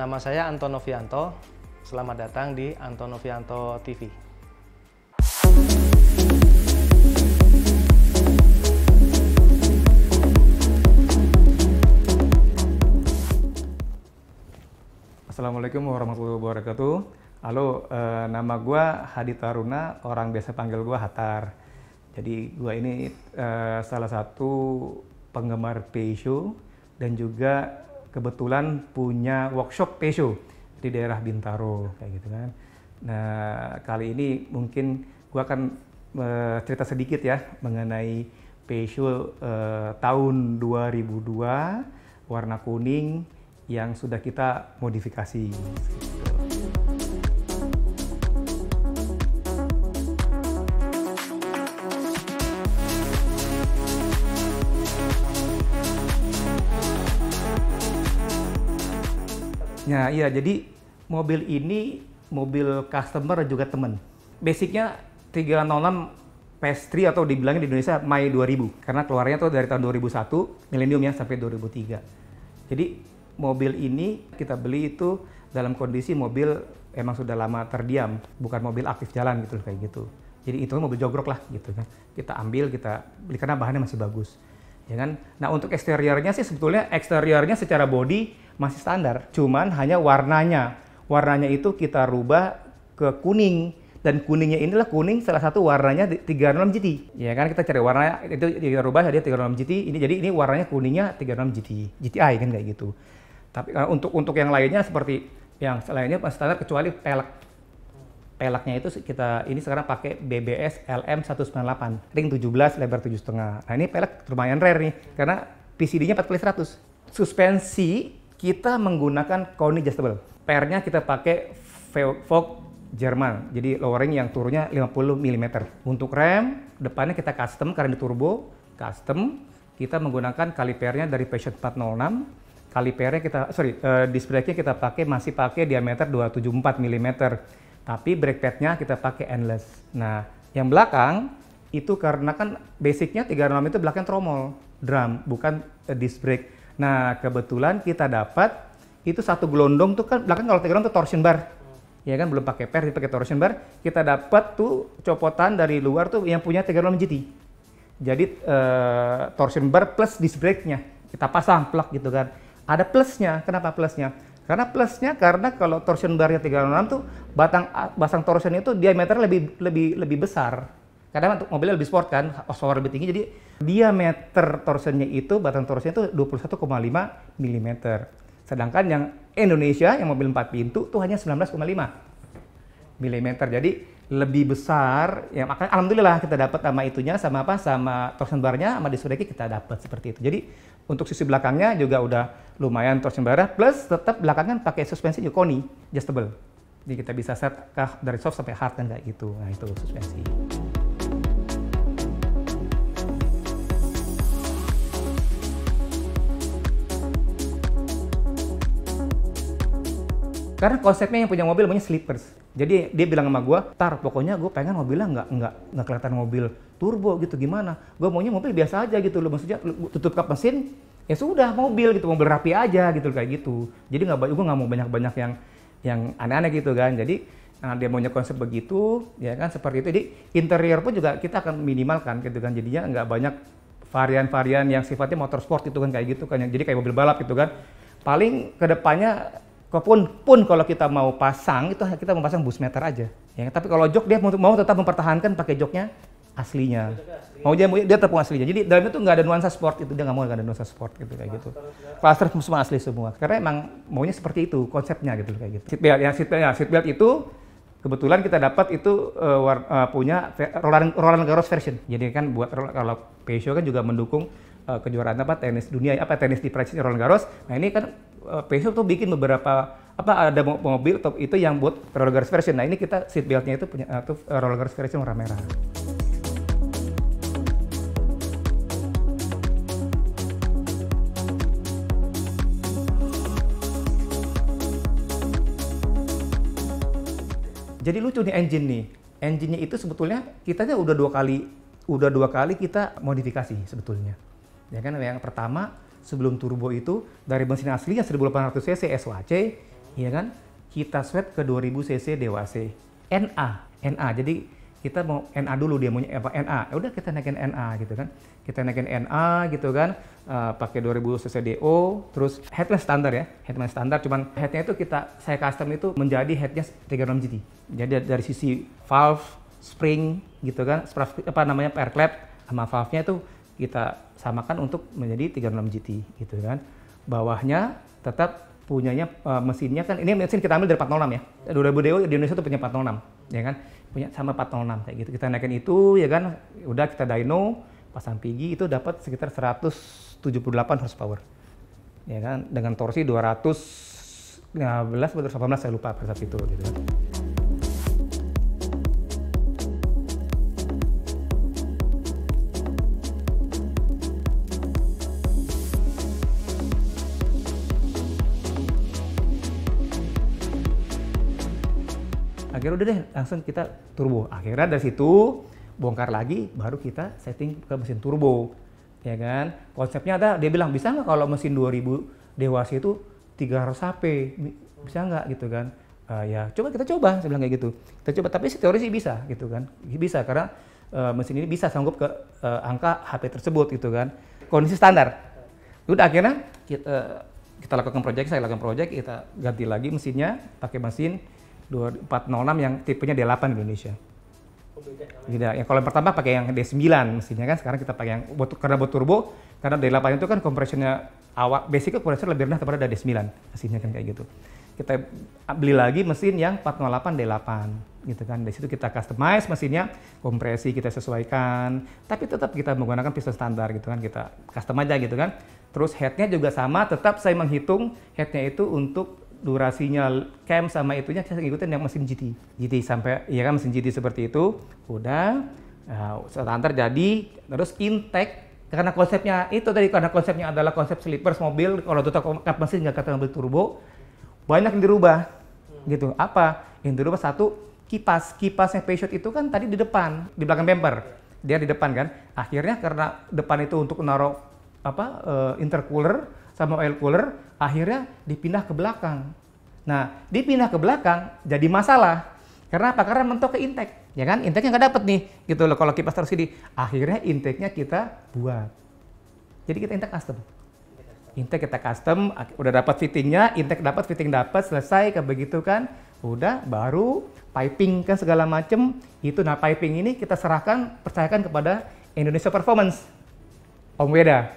Nama saya Anton Novianto. Selamat datang di Anton Novianto TV. Assalamualaikum warahmatullahi wabarakatuh. Halo, eh, nama gua Hadi Taruna, orang biasa panggil gua Hatar. Jadi gua ini eh, salah satu penggemar Peisho dan juga kebetulan punya workshop Peisho di daerah Bintaro kayak gitu kan. Nah, kali ini mungkin gua akan eh, cerita sedikit ya mengenai Peisho eh, tahun 2002 warna kuning yang sudah kita modifikasi. Ya, iya. Jadi mobil ini mobil customer juga teman. Basicnya 306 PS3 atau dibilangnya di Indonesia Mei 2000 karena keluarnya tuh dari tahun 2001 milenium ya sampai 2003. Jadi mobil ini kita beli itu dalam kondisi mobil emang sudah lama terdiam, bukan mobil aktif jalan gitu kayak gitu. Jadi itu mobil jogrok lah gitu kan. Kita ambil, kita beli karena bahannya masih bagus. Ya kan? Nah, untuk eksteriornya sih sebetulnya eksteriornya secara body masih standar, cuman hanya warnanya. Warnanya itu kita rubah ke kuning dan kuningnya inilah kuning salah satu warnanya 36 GT. Ya kan kita cari warna itu kita rubah jadi 36 GT. Ini jadi ini warnanya kuningnya 36 GT. GTI kan kayak gitu. Tapi uh, untuk untuk yang lainnya seperti yang lainnya standar kecuali pelek. Peleknya itu kita ini sekarang pakai BBS LM 198 ring 17 lebar 7,5. Nah ini pelek lumayan rare nih karena PCD-nya 4 kali 100. Suspensi kita menggunakan Koni adjustable. Pernya kita pakai Vogue Jerman. Jadi lowering yang turunnya 50 mm. Untuk rem depannya kita custom karena di turbo custom. Kita menggunakan kalipernya dari Passion 406 kalipernya kita sorry uh, disc brake-nya kita pakai masih pakai diameter 274 mm tapi brake pad-nya kita pakai endless. Nah yang belakang itu karena kan basicnya 36 itu belakang tromol drum bukan uh, disc brake. Nah kebetulan kita dapat itu satu gelondong tuh kan belakang kalau 36 itu torsion bar. Ya kan belum pakai per pakai torsion bar. Kita dapat tuh copotan dari luar tuh yang punya 36 GT jadi uh, torsion bar plus disc brake-nya. Kita pasang plug gitu kan. Ada plusnya. Kenapa plusnya? Karena plusnya karena kalau torsion barnya 36 tuh batang basang torsion itu diameter lebih lebih lebih besar. Karena untuk mobilnya lebih sport kan, horsepower lebih tinggi jadi diameter torsionnya itu batang torsionnya itu 21,5 mm. Sedangkan yang Indonesia yang mobil 4 pintu tuh hanya 19,5 mm. Jadi lebih besar ya makanya alhamdulillah kita dapat sama itunya sama apa sama torsion barnya sama disc kita dapat seperti itu. Jadi untuk sisi belakangnya juga udah lumayan torsion bar plus tetap belakangnya pakai suspensi Yukoni adjustable. Jadi kita bisa set dari soft sampai hard kan kayak gitu. Nah, itu suspensi. Karena konsepnya yang punya mobil namanya sleepers. Jadi dia bilang sama gue, tar pokoknya gue pengen mobilnya nggak nggak nggak kelihatan mobil turbo gitu gimana. Gue maunya mobil biasa aja gitu loh. Maksudnya tutup kap mesin, ya sudah mobil gitu, mobil rapi aja gitu kayak gitu. Jadi nggak gue nggak mau banyak-banyak yang yang aneh-aneh gitu kan. Jadi nah dia maunya konsep begitu, ya kan seperti itu. Jadi interior pun juga kita akan minimalkan gitu kan. Jadinya nggak banyak varian-varian yang sifatnya motorsport itu kan kayak gitu kan. Jadi kayak mobil balap gitu kan. Paling ke depannya pun pun kalau kita mau pasang itu kita mau pasang bus meter aja ya tapi kalau jok dia mau, tetap mempertahankan pakai joknya aslinya. Mau dia dia tetap aslinya. Jadi dalamnya tuh nggak ada nuansa sport itu dia nggak mau nggak ada nuansa sport gitu kayak gitu. Cluster semua asli semua. Karena emang maunya seperti itu konsepnya gitu kayak gitu. Seatbelt ya seatbelt ya seatbelt itu kebetulan kita dapat itu uh, war, uh, punya Roland, Roland Garros version. Jadi kan buat kalau Peugeot kan juga mendukung uh, kejuaraan apa tenis dunia apa tenis di Prancis Roland Garros. Nah ini kan uh, Peugeot tuh bikin beberapa apa ada mobil top itu yang buat roller garage version. Nah ini kita seat beltnya itu punya uh, roller garage version warna merah. Jadi lucu nih engine nih. Engine-nya itu sebetulnya kita udah dua kali udah dua kali kita modifikasi sebetulnya. Ya kan yang pertama sebelum turbo itu dari mesin aslinya 1800 cc SWC, ya kan? Kita sweat ke 2000 cc DWC. NA, NA. Jadi kita mau NA dulu dia maunya apa NA. Ya udah kita naikin NA gitu kan. Kita naikin NA gitu kan. Uh, pakai 2000 cc DO, terus headnya standar ya, headnya standar. Cuman headnya itu kita saya custom itu menjadi headnya 36 GT. Jadi dari sisi valve, spring gitu kan, apa namanya air sama valve-nya itu kita samakan untuk menjadi 36 GT gitu kan. Bawahnya tetap punyanya uh, mesinnya kan ini mesin kita ambil dari 406 ya. 2000 DO di Indonesia tuh punya 406 ya kan. Punya sama 406 kayak gitu. Kita naikin itu ya kan udah kita dyno pasang pigi itu dapat sekitar 178 horsepower. Ya kan dengan torsi 215 atau 18 saya lupa pada saat itu gitu akhirnya udah deh langsung kita turbo. Akhirnya dari situ bongkar lagi baru kita setting ke mesin turbo. Ya kan? Konsepnya ada dia bilang bisa nggak kalau mesin 2000 dewasa itu 300 HP bisa nggak? Gitu kan. Uh, ya coba kita coba saya bilang kayak gitu. Kita coba tapi teori sih bisa gitu kan. Bisa karena uh, mesin ini bisa sanggup ke uh, angka HP tersebut gitu kan. Kondisi standar. Udah akhirnya kita kita lakukan proyek saya lakukan proyek kita ganti lagi mesinnya pakai mesin 406 yang tipenya D8 Indonesia. Beda. Yang kalau yang pertama pakai yang D9 mestinya kan sekarang kita pakai yang karena buat turbo karena D8 itu kan kompresnya awal basicnya kompresor lebih rendah daripada D9 mesinnya kan kayak gitu. Kita beli lagi mesin yang 408 D8 gitu kan. Dari situ kita customize mesinnya, kompresi kita sesuaikan, tapi tetap kita menggunakan piston standar gitu kan. Kita custom aja gitu kan. Terus headnya juga sama, tetap saya menghitung headnya itu untuk durasinya cam sama itunya saya ngikutin yang mesin GT. GT sampai ya kan mesin GT seperti itu. Udah uh, standar jadi terus intake karena konsepnya itu tadi karena konsepnya adalah konsep sleepers mobil kalau tutup kap mesin nggak kata mobil turbo banyak yang dirubah. Gitu. Apa? Yang dirubah satu kipas. Kipasnya Peugeot itu kan tadi di depan di belakang bumper. Dia di depan kan. Akhirnya karena depan itu untuk naruh apa uh, intercooler sama oil cooler akhirnya dipindah ke belakang. Nah, dipindah ke belakang jadi masalah. Karena apa? Karena mentok ke intake, ya kan? Intake-nya nggak dapet nih, gitu loh. Kalau kipas terus ini, akhirnya intake-nya kita buat. Jadi kita intake custom. Intake kita custom, udah dapat fittingnya, intake dapat, fitting dapat, selesai, kayak begitu kan? Udah, baru piping kan segala macem. Itu, nah piping ini kita serahkan, percayakan kepada Indonesia Performance. Om Weda,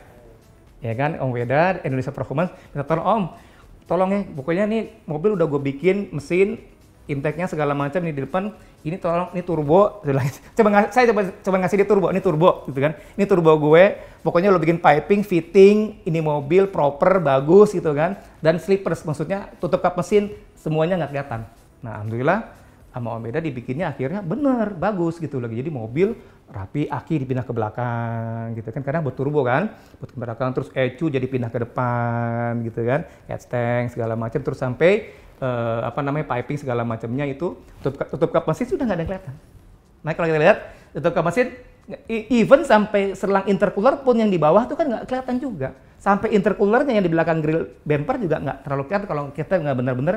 ya kan Om Weda Indonesia Performance. Kita tolong Om tolong ya pokoknya nih mobil udah gue bikin mesin intake-nya segala macam nih di depan. Ini tolong ini turbo. Coba saya coba coba ngasih dia turbo ini turbo gitu kan. Ini turbo gue pokoknya lo bikin piping fitting ini mobil proper bagus gitu kan. Dan slippers maksudnya tutup kap mesin semuanya nggak kelihatan. Nah alhamdulillah sama Om Beda dibikinnya akhirnya bener bagus gitu lagi. Jadi mobil rapi aki dipindah ke belakang gitu kan. Karena buat turbo kan buat ke belakang terus ECU jadi pindah ke depan gitu kan. Head tank segala macam. Terus sampai uh, apa namanya piping segala macamnya itu tutup tutup kap mesin sudah nggak ada yang kelihatan. Nah kalau kita lihat tutup kap mesin even sampai selang intercooler pun yang di bawah tuh kan nggak kelihatan juga. Sampai intercoolernya yang di belakang grill bumper juga nggak terlalu kelihatan kalau kita nggak benar-benar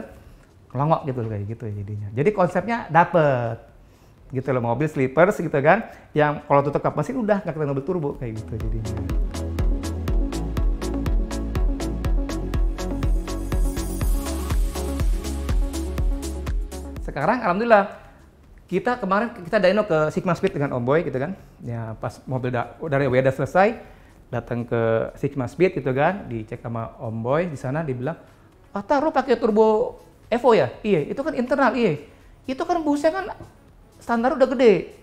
longok gitu kayak gitu ya jadinya. Jadi konsepnya dapet gitu loh mobil slippers gitu kan yang kalau tutup kap mesin udah nggak kelihatan mobil turbo kayak gitu jadinya. Sekarang alhamdulillah kita kemarin kita dyno ke Sigma Speed dengan Om Boy gitu kan. Ya pas mobil da dari Weda selesai datang ke Sigma Speed gitu kan, dicek sama Om Boy di sana dibilang, "Ah, taruh pakai turbo Evo ya? Iya, itu kan internal, iya. Itu kan busnya kan standar udah gede.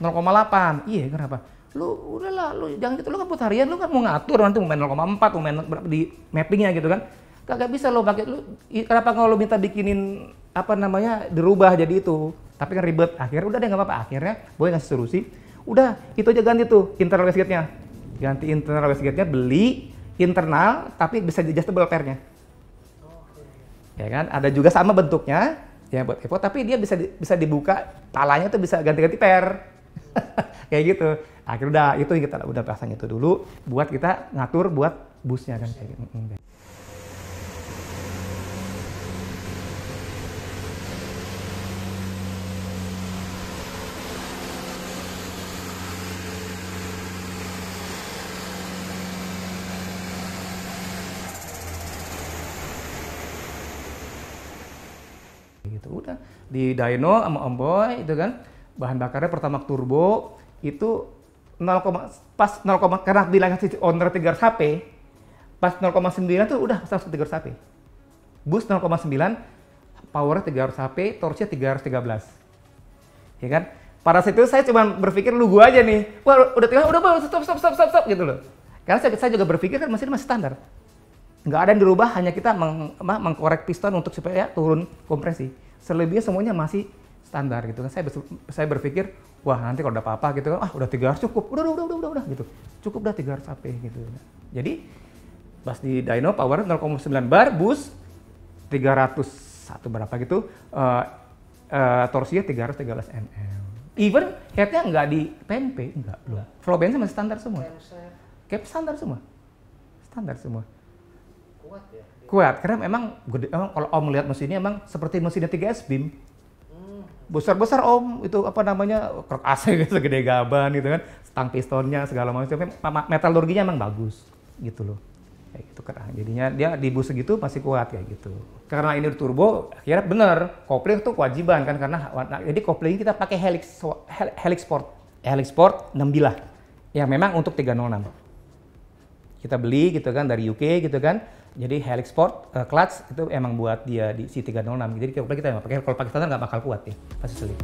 0,8. Iya, kenapa? Lu udahlah, lu jangan gitu, lu kan buat harian, lu kan mau ngatur. Nanti mau main 0,4, mau main di mappingnya gitu kan. Kagak bisa lo pakai lu. Kenapa kalau lu minta bikinin apa namanya dirubah jadi itu? Tapi kan ribet. Akhirnya udah deh nggak apa-apa. Akhirnya boleh ngasih solusi. Udah itu aja ganti tuh internal wastegate-nya ganti internal wastegate-nya beli internal tapi bisa adjustable pair-nya ya kan? Ada juga sama bentuknya ya buat Evo tapi dia bisa di, bisa dibuka palanya tuh bisa ganti-ganti per kayak gitu akhirnya udah itu kita udah pasang itu dulu buat kita ngatur buat busnya kan kayak gitu. Gitu. Udah di dyno sama Om Boy itu kan bahan bakarnya pertama turbo itu 0, pas 0, karena bilang owner 300 HP pas 0,9 tuh udah 100 300 HP bus 0,9 powernya 300 HP torsinya 313 ya kan? Pada saat itu saya cuma berpikir lu gua aja nih. Wah udah tinggal udah stop stop stop stop stop gitu loh. Karena saya, saya juga berpikir kan mesin masih standar. Nggak ada yang dirubah hanya kita meng, mengkorek piston untuk supaya turun kompresi selebihnya semuanya masih standar gitu kan. Saya saya berpikir wah nanti kalau ada apa-apa gitu kan ah udah 300 cukup udah udah udah udah udah gitu. Cukup dah 300 HP gitu. Jadi pas di dyno power 0,9 bar bus 300 satu berapa gitu uh, uh, torsinya 313 Nm even headnya nggak di PMP nggak belum. Flow bensin masih standar semua. Cap standar semua. Standar semua. Kuat ya kuat. Karena memang gede, emang kalau om lihat mesinnya emang seperti mesinnya 3S Beam hmm. besar-besar om itu apa namanya krok AC segede gaban gitu kan. Stang pistonnya segala macam. Metalurginya emang bagus gitu loh. Kayak gitu kan. Jadinya dia di bus segitu masih kuat kayak gitu. Karena ini turbo akhirnya bener kopling tuh kewajiban kan karena jadi kopling kita pakai helix helix sport helix sport 6 bilah. Yang memang untuk 306 kita beli gitu kan dari UK gitu kan jadi Helix Sport uh, clutch itu emang buat dia di C306. Jadi kalau kita emang pakai kalau pakai standar nggak bakal kuat ya, pasti sulit.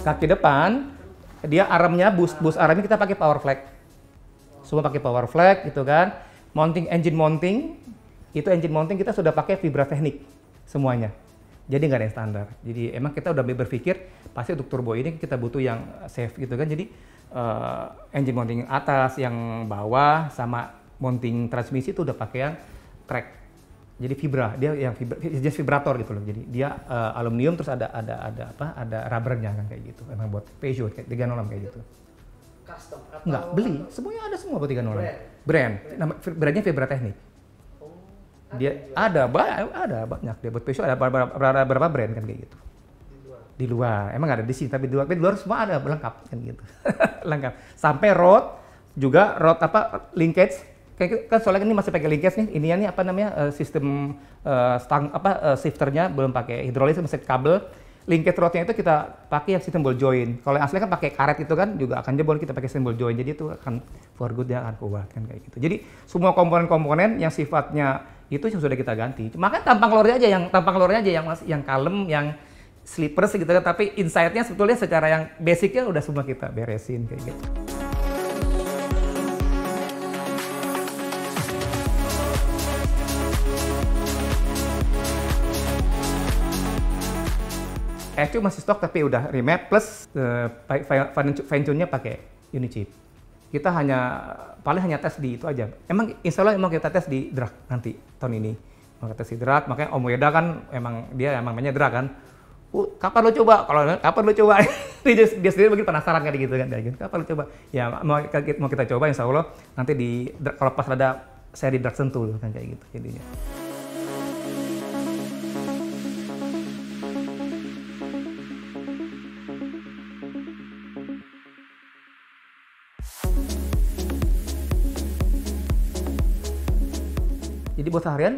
Kaki depan dia armnya bus bus armnya kita pakai power flag. Semua pakai power flag gitu kan. Mounting engine mounting itu engine mounting kita sudah pakai vibra teknik semuanya jadi nggak ada yang standar. Jadi emang kita udah berpikir pasti untuk turbo ini kita butuh yang safe gitu kan. Jadi uh, engine mounting atas, yang bawah, sama mounting transmisi itu udah pakai yang track. Jadi fibra, dia yang fibra, just vibrator gitu loh. Jadi dia uh, aluminium terus ada ada ada apa? Ada rubbernya kan kayak gitu. Emang buat Peugeot kayak 306 kayak gitu. Custom atau Enggak, beli. Semuanya ada semua buat 306. Brand. Brand. Nama brandnya Vibra Teknik dia ada banyak ada banyak dia buat Peugeot ada berapa, berapa brand kan kayak gitu. Di luar. Emang ada di sini tapi di luar di luar semua ada lengkap kan gitu. Lengkap. Sampai rod juga rod apa linkage. Kayak kan soalnya ini masih pakai linkage nih. Ini nih apa namanya uh, sistem uh, stang apa uh, shifternya belum pakai hidrolis masih kabel. Linkage rodnya itu kita pakai yang sistem ball joint kalau yang asli kan pakai karet itu kan juga akan jebol kita pakai sistem ball joint jadi itu akan for good dia akan kuat kan kayak gitu. Jadi semua komponen-komponen yang sifatnya itu yang sudah kita ganti. Makanya tampang luarnya aja yang tampang luarnya aja yang yang kalem, yang slippers gitu kan. Tapi inside-nya sebetulnya secara yang basicnya udah semua kita beresin kayak gitu. ECU masih stok tapi udah remap plus uh, fine tune-nya pakai Unichip kita hanya paling hanya tes di itu aja. Emang insya Allah emang kita tes di drag nanti tahun ini. Maka tes di drag, makanya Om Weda kan emang dia emang namanya drag kan. Uh, kapan lo coba? Kalau kapan lo coba? dia, dia sendiri mungkin penasaran kan gitu kan. Gitu. Kapan lo coba? Ya mau, mau kita coba insya Allah nanti di kalau pas ada seri drag sentul kan kayak gitu jadinya. Jadi buat seharian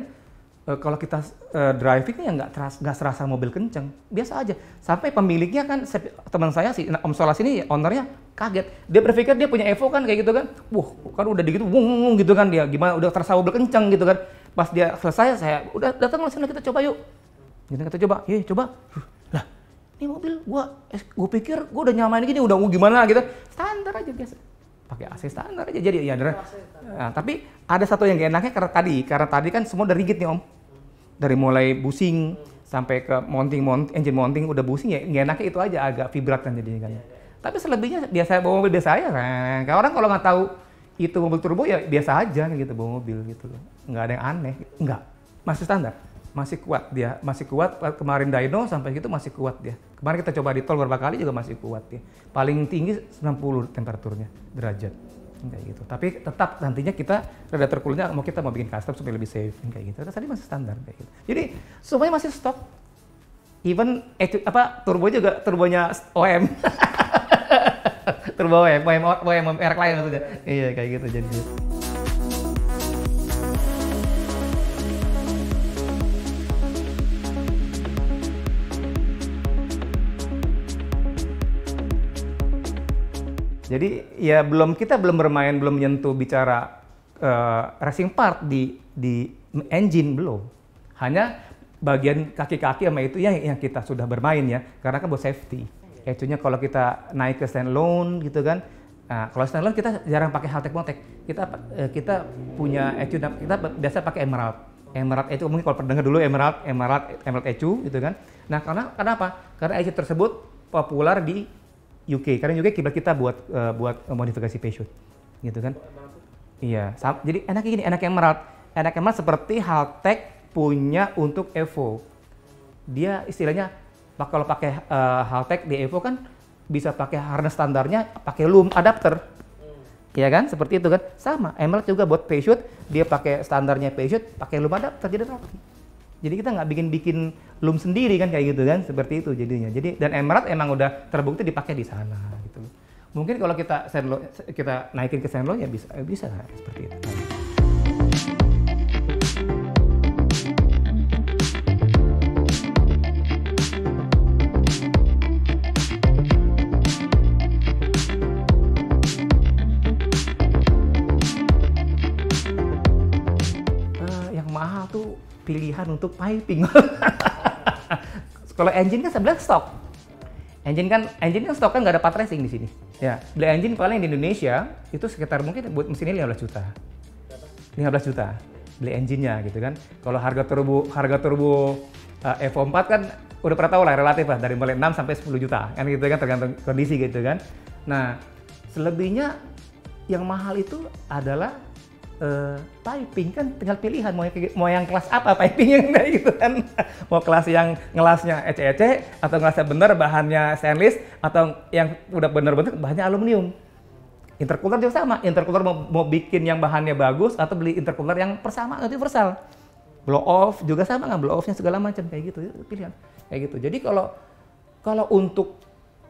uh, kalau kita uh, driving ya nggak nggak serasa mobil kenceng, biasa aja. Sampai pemiliknya kan teman saya si Om Solas ini ownernya kaget. Dia berpikir dia punya Evo kan kayak gitu kan. Wah, kan udah gitu wung, gitu kan dia. Gimana udah terasa mobil kenceng gitu kan. Pas dia selesai saya udah datang sini kita coba yuk. Jadi kita coba, iya coba. Lah, ini mobil gua eh, gua pikir gua udah nyamain gini udah gimana gitu. Standar aja biasa pakai AC standar aja. Jadi ya nah, tapi ada satu yang gak enaknya karena tadi karena tadi kan semua udah rigid nih om. Dari mulai busing sampai ke mounting mount, engine mounting udah busing ya gak enaknya itu aja agak vibratan jadinya kan. Tapi selebihnya biasa bawa mobil biasa aja kan. Orang kalau nggak tahu itu mobil turbo ya biasa aja gitu bawa mobil gitu. Loh nggak ada yang aneh. Nggak. Masih standar masih kuat dia, masih kuat. Kemarin dyno sampai gitu masih kuat dia. Kemarin kita coba di tol beberapa kali juga masih kuat dia. Paling tinggi 90 temperaturnya derajat kayak gitu. Tapi tetap nantinya kita radiator coolnya mau kita mau bikin custom supaya lebih safe kayak gitu. Tadi masih standar kayak gitu. Jadi semuanya masih stok. Even eh, apa turbo juga turbonya OM. turbo OM, OM, OM, OM merek lain maksudnya. Iya kayak gitu jadi. Jadi ya belum kita belum bermain belum menyentuh bicara uh, racing part di di engine belum. Hanya bagian kaki-kaki sama itu ya yang kita sudah bermain ya karena kan buat safety. Itunya kalau kita naik ke standalone gitu kan. Nah, kalau standalone kita jarang pakai Haltech Motek. Kita uh, kita punya ecu kita biasa pakai Emerald. Emerald itu mungkin kalau pendengar dulu Emerald, Emerald, Emerald Ecu gitu kan. Nah, karena kenapa? Karena ecu tersebut populer di UK karena UK kiblat kita buat uh, buat modifikasi Peugeot gitu kan? Iya jadi enaknya gini enak emerald enak emerald seperti Haltech punya untuk Evo. Dia istilahnya kalau pakai uh, Haltech di Evo kan bisa pakai harness standarnya pakai loom adapter. Iya kan, seperti itu kan. Sama, Emerald juga buat Peugeot, dia pakai standarnya Peugeot, pakai loom adapter jadi rapi. Jadi kita nggak bikin-bikin loom sendiri kan kayak gitu kan, seperti itu jadinya. Jadi dan emerald emang udah terbukti dipakai di sana gitu. Mungkin kalau kita senlo, kita naikin ke senlo ya bisa bisa seperti itu. Untuk piping. Kalau engine kan sebelah stok. Engine kan engine kan stok kan nggak ada part racing di sini. Ya, beli engine paling di Indonesia itu sekitar mungkin buat mesin ini 15 juta. 15 juta beli engine-nya gitu kan. Kalau harga turbo harga turbo uh, Evo 4 kan udah pernah tahu lah relatif lah dari mulai 6 sampai 10 juta kan gitu kan tergantung kondisi gitu kan. Nah, selebihnya yang mahal itu adalah uh, piping kan tinggal pilihan mau yang, mau yang kelas apa piping yang gitu kan. Mau kelas yang ngelasnya ece-ece atau ngelasnya bener bahannya stainless atau yang udah bener-bener bahannya aluminium. Intercooler juga sama. Intercooler mau, mau bikin yang bahannya bagus atau beli intercooler yang persama universal. Blow off juga sama nggak? Blow offnya segala macam kayak gitu pilihan. Kayak gitu. Jadi kalau kalau untuk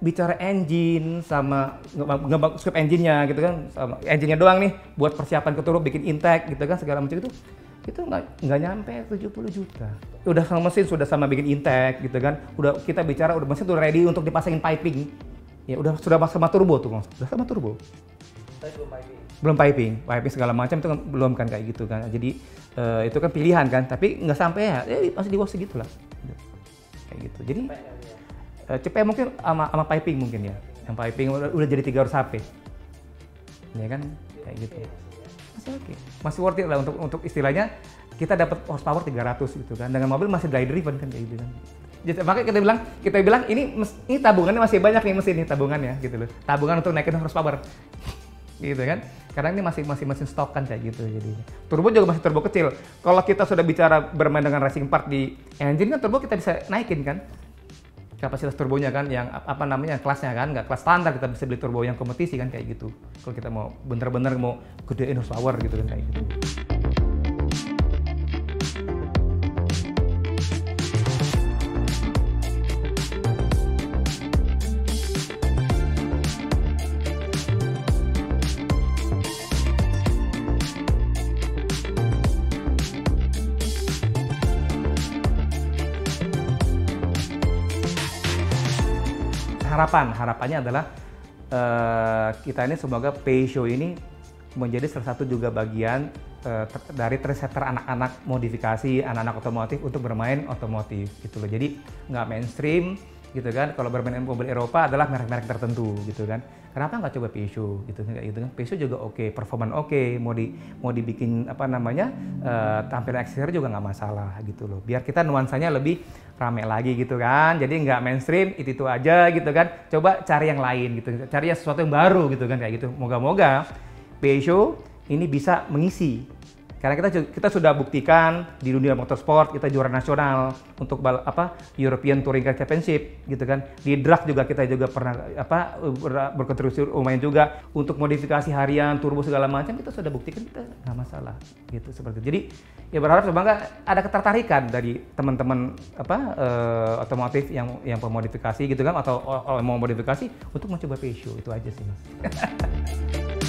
bicara engine sama ngebang script engine-nya gitu kan sama engine-nya doang nih buat persiapan ke turun bikin intake gitu kan segala macam itu itu nggak nggak nyampe 70 juta. Udah sama mesin sudah sama bikin intake gitu kan udah kita bicara udah mesin tuh ready untuk dipasangin piping. Ya udah sudah sama turbo tuh udah sama turbo. Belum piping. Belum piping. Piping segala macam itu kan belum kan kayak gitu kan. Jadi uh, itu kan pilihan kan tapi nggak sampai ya, ya masih di bawah segitu lah kayak gitu. Jadi uh, CP mungkin sama, sama piping mungkin ya. Yang piping udah, udah jadi 300 HP. Ya kan kayak gitu. Masih oke. Okay. Masih worth it lah untuk untuk istilahnya kita dapat horsepower 300 gitu kan. Dengan mobil masih dry driven kan kayak gitu kan. Jadi makanya kita bilang kita bilang ini ini tabungannya masih banyak nih mesin nih tabungannya gitu loh. Tabungan untuk naikin horsepower. gitu kan. Karena ini masih masih mesin stok kan kayak gitu jadi. Turbo juga masih turbo kecil. Kalau kita sudah bicara bermain dengan racing part di engine kan turbo kita bisa naikin kan kapasitas turbonya kan yang apa namanya kelasnya kan nggak kelas standar kita bisa beli turbo yang kompetisi kan kayak gitu kalau kita mau bener-bener mau gedein horsepower gitu kan kayak gitu. Harapan. Harapannya adalah uh, kita ini semoga Pay Show ini menjadi salah satu juga bagian uh, dari trendsetter anak-anak modifikasi anak-anak otomotif untuk bermain otomotif gitu loh. Jadi nggak mainstream gitu kan. Kalau bermain mobil Eropa adalah merek-merek tertentu gitu kan. Kenapa nggak coba Peugeot gitu kan gitu kan. Peugeot juga oke okay, performan oke okay, mau di mau dibikin apa namanya uh, tampilan eksterior juga nggak masalah gitu loh. Biar kita nuansanya lebih rame lagi gitu kan. Jadi nggak mainstream itu itu aja gitu kan. Coba cari yang lain gitu cari sesuatu yang baru gitu kan kayak gitu. Moga-moga Peugeot ini bisa mengisi Karena kita kita sudah buktikan di dunia motorsport kita juara nasional untuk bal, apa European Touring Car Championship gitu kan. Di drag juga kita juga pernah apa ber, berkontribusi lumayan juga untuk modifikasi harian, turbo segala macam kita sudah buktikan kita nggak masalah gitu seperti itu. Jadi ya berharap semoga ada ketertarikan dari teman-teman apa uh, otomotif yang yang pemodifikasi gitu kan atau mau modifikasi untuk mencoba Peugeot itu aja sih mas.